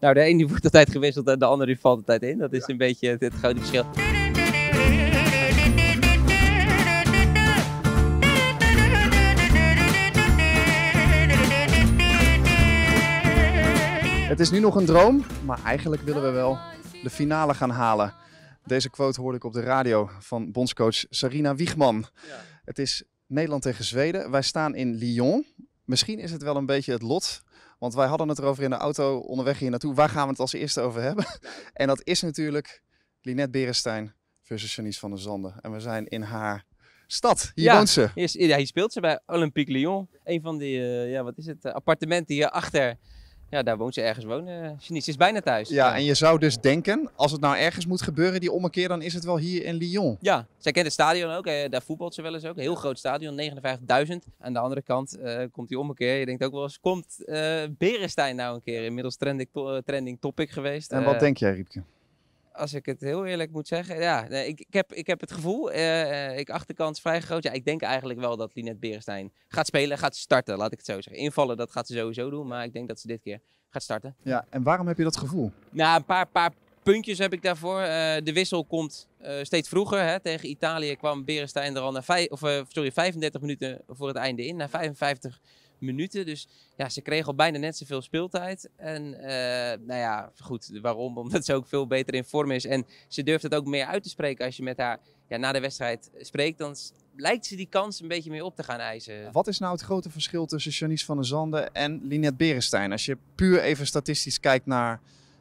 Nou, de ene die wordt altijd gewisseld en de andere die valt altijd in. Dat is een beetje het, het grote verschil. Het is nu nog een droom, maar eigenlijk willen we wel de finale gaan halen. Deze quote hoorde ik op de radio van bondscoach Sarina Wiegman. Het is Nederland tegen Zweden. Wij staan in Lyon. Misschien is het wel een beetje het lot. Want wij hadden het erover in de auto onderweg hier naartoe. Waar gaan we het als eerste over hebben? En dat is natuurlijk Linette Berenstein versus Janice van der Zanden. En we zijn in haar stad. Hier Ja. woont ze. Hier, ja, hier speelt ze bij Olympique Lyon. Een van die, eh, ja, wat is het, eh, appartementen hierachter. Ja, daar woont ze ergens wonen. Janice ze is bijna thuis. Ja, en je zou dus denken, als het nou ergens moet gebeuren, die ommekeer, dan is het wel hier in Lyon. Ja, zij kent het stadion ook. eh, daar voetbalt ze wel eens ook. Een heel groot stadion, 59.000. Aan de andere kant eh, komt die ommekeer. Je denkt ook wel eens, komt eh Berenstein nou een keer? Inmiddels trending, to- eh, trending topic geweest. En Eh, wat denk jij, Riepke? Als ik het heel eerlijk moet zeggen, ja, nee, ik, ik, heb, ik heb het gevoel, eh, ik acht de kans vrij groot. Ja, ik denk eigenlijk wel dat Linette Berenstein gaat spelen, gaat starten, laat ik het zo zeggen. Invallen, dat gaat ze sowieso doen, maar ik denk dat ze dit keer gaat starten. Ja, en waarom heb je dat gevoel? Nou, een paar, paar puntjes heb ik daarvoor. Eh, de wissel komt eh, steeds vroeger. Hè. Tegen Italië kwam Berenstein er al na vijf, of, sorry, 35 minuten voor het einde in. Na 55 minuten. Dus ja, ze kreeg al bijna net zoveel speeltijd. En eh, nou ja, goed, waarom? Omdat ze ook veel beter in vorm is. En ze durft het ook meer uit te spreken als je met haar ja, na de wedstrijd spreekt. Dan lijkt ze die kans een beetje meer op te gaan eisen. Wat is nou het grote verschil tussen Janice van der Zanden en Linette Berenstein? Als je puur even statistisch kijkt naar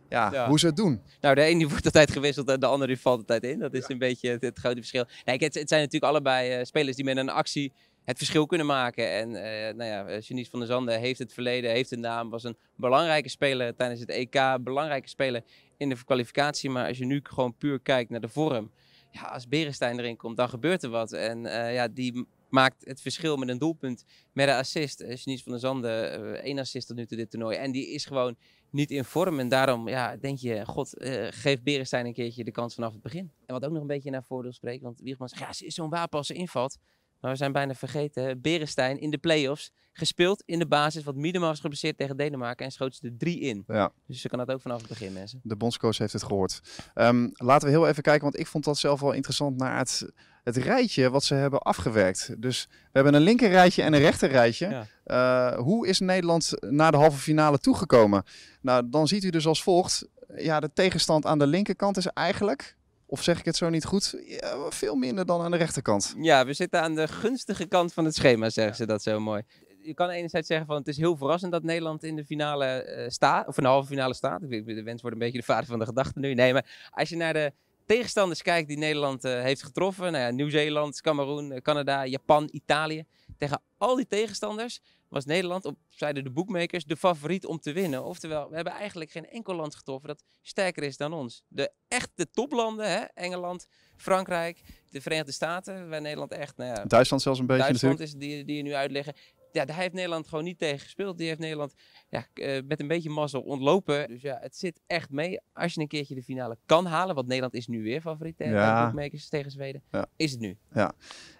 ja, Ja. hoe ze het doen. Nou, de ene die wordt altijd gewisseld en de andere die valt altijd in. Dat is een beetje het, het grote verschil. Nee, het, het zijn natuurlijk allebei eh, spelers die met een actie het verschil kunnen maken. En eh, nou ja, eh, Janice van der Zanden heeft het verleden, heeft een naam, was een belangrijke speler tijdens het EK, belangrijke speler in de kwalificatie. Maar als je nu gewoon puur kijkt naar de vorm, ja, als Berenstein erin komt, dan gebeurt er wat. En eh, ja, die maakt het verschil met een doelpunt, met een assist. Uh, Janice van der Zanden, eh, één assist tot nu toe dit toernooi. En die is gewoon niet in vorm. En daarom ja, denk je, god, eh, geef Berenstein een keertje de kans vanaf het begin. En wat ook nog een beetje naar voordeel spreekt, want Wiegman zegt, ja, ze is zo'n wapen als ze invalt. Maar we zijn bijna vergeten, Berenstein in de play-offs, gespeeld in de basis, wat Miedema was geblesseerd tegen Denemarken en schoot ze er drie in. Ja. Dus ze kan dat ook vanaf het begin, mensen. De bondscoach heeft het gehoord. Ehm, laten we heel even kijken, want ik vond dat zelf wel interessant naar het, het rijtje wat ze hebben afgewerkt. Dus we hebben een linker rijtje en een rechter rijtje. Ja. Eh, hoe is Nederland naar de halve finale toegekomen? Nou, dan ziet u dus als volgt. Ja, de tegenstand aan de linkerkant is eigenlijk, of zeg ik het zo niet goed, ja, veel minder dan aan de rechterkant. Ja, we zitten aan de gunstige kant van het schema, zeggen ze dat zo mooi. Je kan enerzijds zeggen van het is heel verrassend dat Nederland in de finale eh, staat, of in de halve finale staat. De wens wordt een beetje de vader van de gedachte nu. Nee, maar als je naar de tegenstanders kijkt die Nederland eh, heeft getroffen, nou ja, Nieuw-Zeeland, Cameroen, eh, Canada, Japan, Italië. Tegen al die tegenstanders was Nederland, op zeiden de boekmakers, de favoriet om te winnen. Oftewel, we hebben eigenlijk geen enkel land getroffen dat sterker is dan ons. De echte toplanden, hè? Engeland, Frankrijk, de Verenigde Staten, waar Nederland echt, nou ja, Duitsland zelfs een beetje Duitsland natuurlijk. is die, die je nu uitleggen. Ja, daar heeft Nederland gewoon niet tegen gespeeld. Die heeft Nederland ja, eh, met een beetje mazzel ontlopen. Dus ja, het zit echt mee. Als je een keertje de finale kan halen, want Nederland is nu weer favoriet tegen Ja. bookmakers tegen Zweden, Ja. is het nu.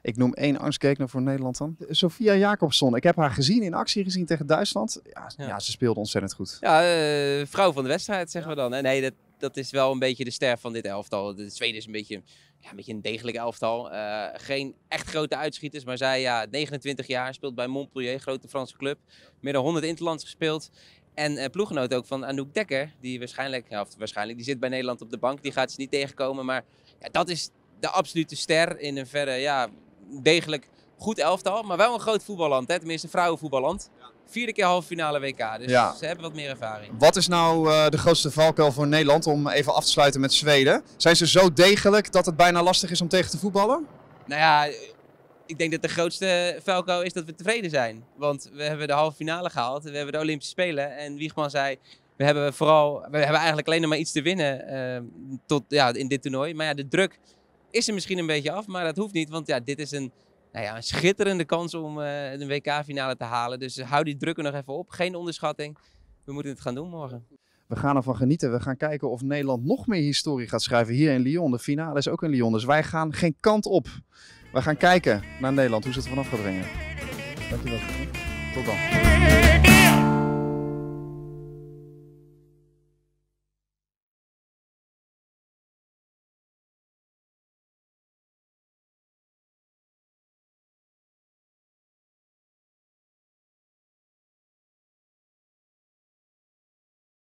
Ik noem één angstgekner voor Nederland dan. Sofia Jacobson. Ik heb haar gezien in actie gezien tegen Duitsland. Ja, ja. Ja. ze speelde ontzettend goed. Ja, eh, vrouw van de wedstrijd zeggen we dan. En nee, dat, dat is wel een beetje de ster van dit elftal. De Zweden is een beetje, ja, een beetje een degelijk elftal. Eh, geen echt grote uitschieters, maar zij, ja, 29 jaar, speelt bij Montpellier, grote Franse club. Meer dan 100 interlands gespeeld. En eh ploeggenoot ook van Anouk Dekker, die waarschijnlijk, ja, waarschijnlijk, die zit bij Nederland op de bank. Die gaat ze niet tegenkomen, maar ja, dat is de absolute ster in een verre, ja, degelijk goed elftal. Maar wel een groot voetballand, hè? tenminste vrouwenvoetballand. Vierde keer halve finale WK, dus Ja. ze hebben wat meer ervaring. Wat is nou eh, de grootste valkuil voor Nederland om even af te sluiten met Zweden? Zijn ze zo degelijk dat het bijna lastig is om tegen te voetballen? Nou ja, ik denk dat de grootste velko is dat we tevreden zijn. Want we hebben de halve finale gehaald. We hebben de Olympische Spelen. En Wiegman zei, we hebben vooral, we hebben eigenlijk alleen nog maar iets te winnen eh, tot, ja, in dit toernooi. Maar ja, de druk is er misschien een beetje af, maar dat hoeft niet. Want ja, dit is een, nou ja, een schitterende kans om eh een WK-finale te halen. Dus hou die druk er nog even op. Geen onderschatting. We moeten het gaan doen morgen. We gaan ervan genieten. We gaan kijken of Nederland nog meer historie gaat schrijven hier in Lyon. De finale is ook in Lyon, dus wij gaan geen kant op. We gaan kijken naar Nederland, hoe ze het vanaf gaat brengen. Dankjewel. Tot dan.